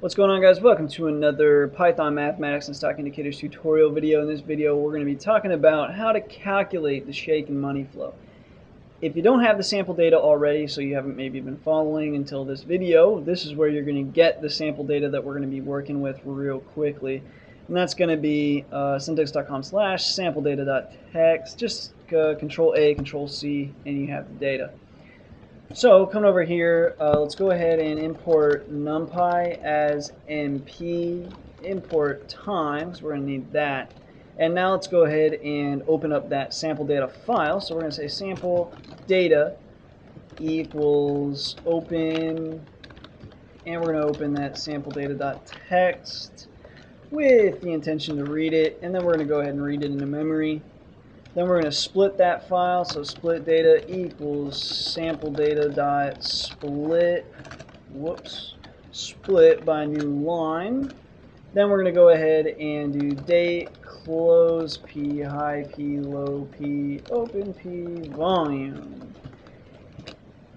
What's going on guys? Welcome to another Python Mathematics and Stock Indicators tutorial video. In this video we're going to be talking about how to calculate the Chaikin money flow. If you don't have the sample data already, so you haven't maybe been following until this video, this is where you're going to get the sample data that we're going to be working with real quickly. And that's going to be uh, sentdex.com slash sample data.txt. Just uh, control A, control C, and you have the data. So coming over here, uh, let's go ahead and import numpy as np, import times, we're going to need that. And now let's go ahead and open up that sample data file. So we're going to say sample data equals open, and we're going to open that sample data.txt with the intention to read it, and then we're going to go ahead and read it into memory. Then we're going to split that file. So split data equals sample data dot split. Whoops. Split by new line. Then we're going to go ahead and do date close p high p low p open p volume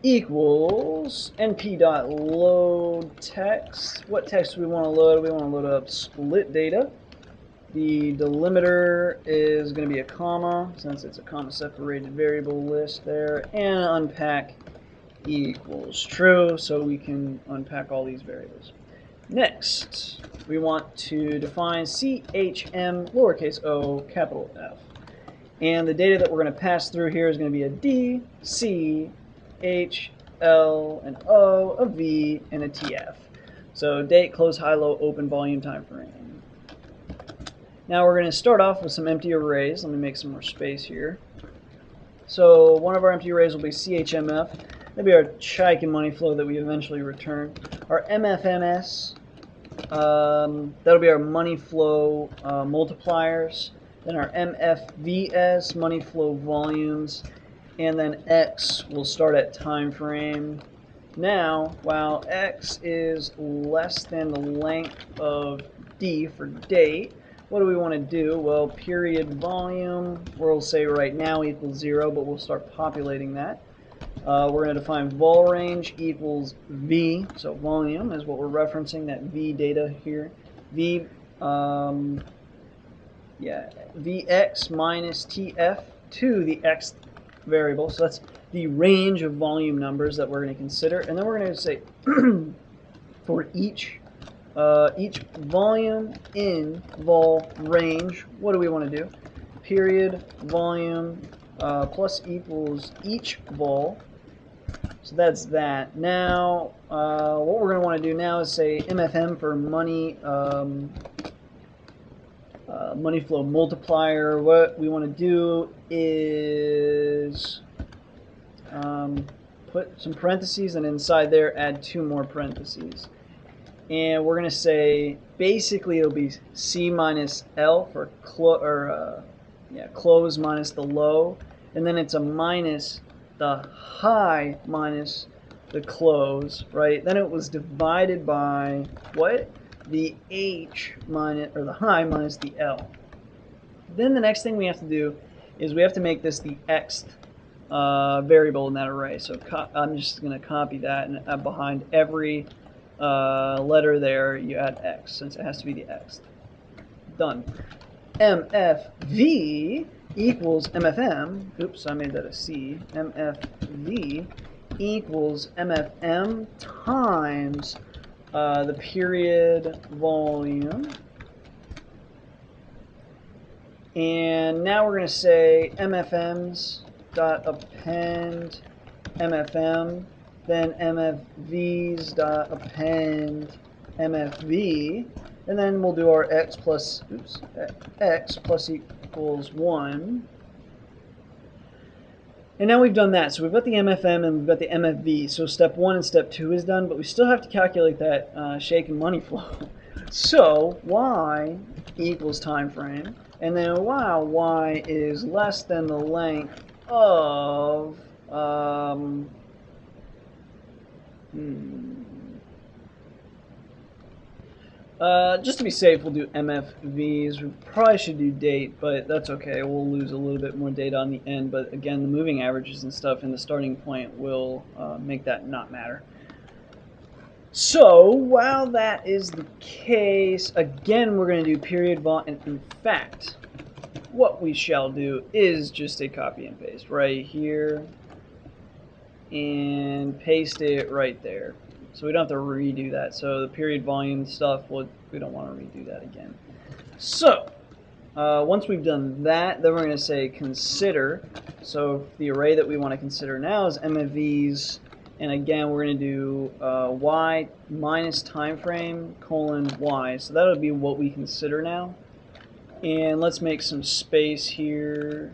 equals np dot load text. What text do we want to load? We want to load up split data. The delimiter is going to be a comma, since it's a comma separated variable list there, and unpack equals true, so we can unpack all these variables. Next, we want to define CHM lowercase o capital F. And the data that we're going to pass through here is going to be a D, C, H, L, and O, a V, and a TF. So date, close, high, low, open, volume, time frame. Now we're going to start off with some empty arrays. Let me make some more space here. So one of our empty arrays will be CHMF. That'll be our Chaikin money flow that we eventually return. Our MFMS, um, that'll be our money flow uh, multipliers. Then our MFVS, money flow volumes. And then X will start at time frame. Now, while X is less than the length of D for date, what do we want to do? Well, period volume, we'll say right now equals 0, but we'll start populating that. Uh, we're going to define vol range equals V, so volume is what we're referencing, that V data here. V, um, yeah, Vx minus Tf to the x variable, so that's the range of volume numbers that we're going to consider. And then we're going to say for each uh, each volume in vol range, what do we want to do? Period volume uh, plus equals each vol. So that's that. Now, uh, what we're going to want to do now is say MFM for money, um, money flow multiplier. What we want to do is um, put some parentheses and inside there add two more parentheses and we're going to say basically it'll be C minus L for clo or uh, yeah close minus the low, and then it's a minus the high minus the close, right? Then it was divided by what? The H minus or the high minus the L. Then the next thing we have to do is we have to make this the x uh, variable in that array. So I'm just going to copy that and uh, behind every uh, letter there, you add x, since it has to be the x. Done. MFV equals MFM, oops, I made that a C, MFV equals MFM times uh, the period volume. And now we're going to say MFMs dot append MFM then mfv's dot append mfv, and then we'll do our x plus, oops, x plus equals 1. And now we've done that. So we've got the MFM and we've got the MFV. So step 1 and step 2 is done, but we still have to calculate that uh, and money flow. so y equals time frame, and then while y is less than the length of um, Hmm. Uh, just to be safe, we'll do MFVs. We probably should do date, but that's okay. We'll lose a little bit more data on the end, but again, the moving averages and stuff in the starting point will uh, make that not matter. So, while that is the case, again, we're going to do period vault. And In fact, what we shall do is just a copy and paste right here and paste it right there. So we don't have to redo that. So the period volume stuff, we'll, we don't want to redo that again. So uh, once we've done that, then we're going to say consider. So the array that we want to consider now is MFVs. And again, we're going to do uh, y minus time frame colon y. So that would be what we consider now. And let's make some space here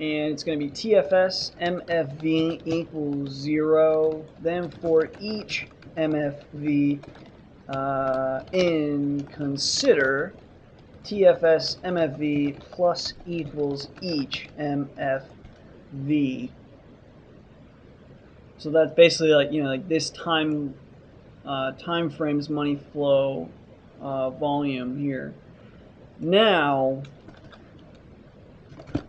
and it's going to be TFS MFV equals 0. Then for each MFV uh, in consider TFS MFV plus equals each MFV. So that's basically like you know like this time uh, time frames money flow uh, volume here. Now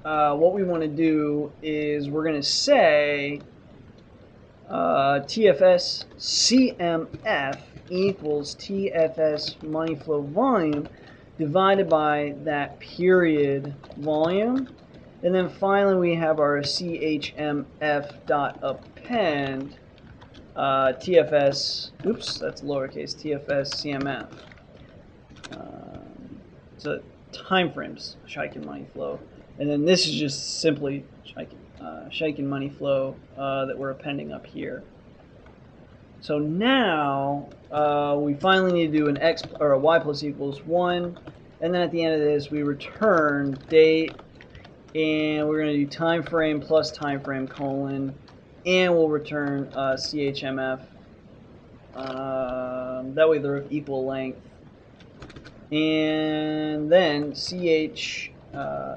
uh, what we want to do is we're going to say uh, TFS CMF equals TFS money flow volume divided by that period volume. And then finally we have our CHMF dot append uh, TFS, oops, that's lowercase, TFS CMF. Um, so time frames, Chaikin money flow. And then this is just simply uh, Chaikin money flow uh, that we're appending up here. So now uh, we finally need to do an x or a y plus equals 1. And then at the end of this, we return date, and we're going to do time frame plus time frame colon, and we'll return uh, CHMF. Um, that way they're of equal length. And then CH uh.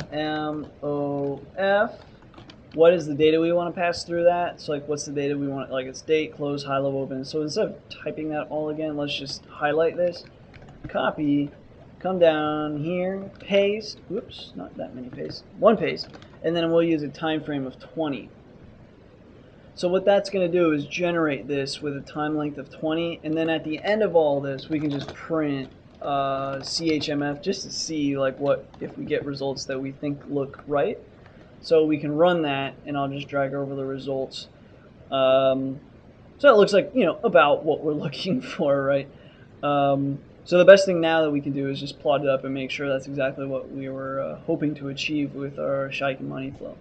What is the data we want to pass through that? So like what's the data we want, like it's date, close, high level open. So instead of typing that all again, let's just highlight this, copy, come down here, paste, whoops, not that many paste, one paste, and then we'll use a time frame of 20. So what that's going to do is generate this with a time length of 20, and then at the end of all this, we can just print uh, CHMF just to see like what if we get results that we think look right. So we can run that, and I'll just drag over the results. Um, so it looks like you know about what we're looking for, right? Um, so the best thing now that we can do is just plot it up and make sure that's exactly what we were uh, hoping to achieve with our Chaikin money flow.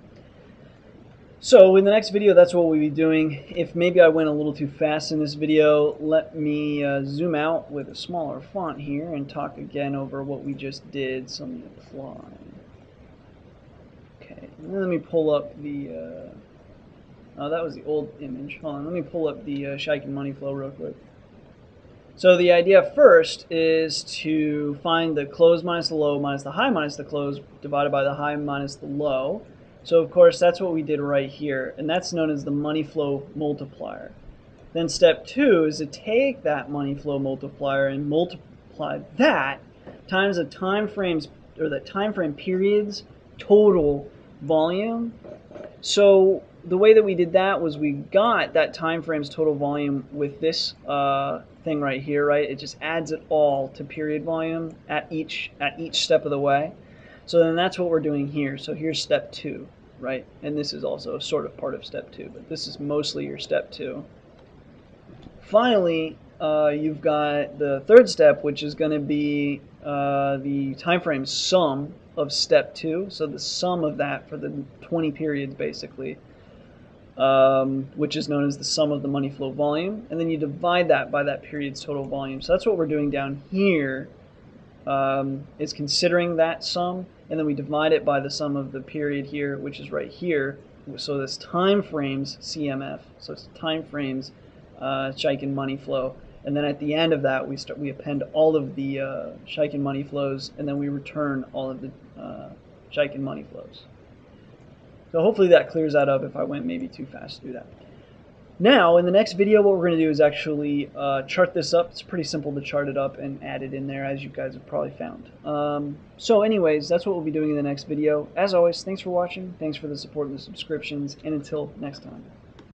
So in the next video, that's what we'll be doing. If maybe I went a little too fast in this video, let me uh, zoom out with a smaller font here and talk again over what we just did. So let me apply. Let me pull up the, uh, oh, that was the old image. Hold on, let me pull up the uh, money flow real quick. So the idea first is to find the close minus the low minus the high minus the close divided by the high minus the low. So of course that's what we did right here, and that's known as the money flow multiplier. Then step two is to take that money flow multiplier and multiply that times the time frames or the time frame periods total volume. So the way that we did that was we got that time frames total volume with this uh, thing right here, right? It just adds it all to period volume at each at each step of the way. So then that's what we're doing here. So here's step two, right? And this is also sort of part of step two, but this is mostly your step two. Finally, uh, you've got the third step, which is going to be uh, the time frame sum of step two. So the sum of that for the 20 periods, basically, um, which is known as the sum of the money flow volume. And then you divide that by that period's total volume. So that's what we're doing down here um, is considering that sum, and then we divide it by the sum of the period here, which is right here. So this time frames CMF, so it's time frames uh, Chaikin money flow, and then at the end of that we start we append all of the uh, Chaikin money flows, and then we return all of the uh, Chaikin money flows. So hopefully that clears that up if I went maybe too fast through that. Now, in the next video, what we're going to do is actually uh, chart this up. It's pretty simple to chart it up and add it in there, as you guys have probably found. Um, so anyways, that's what we'll be doing in the next video. As always, thanks for watching. Thanks for the support and the subscriptions. And until next time.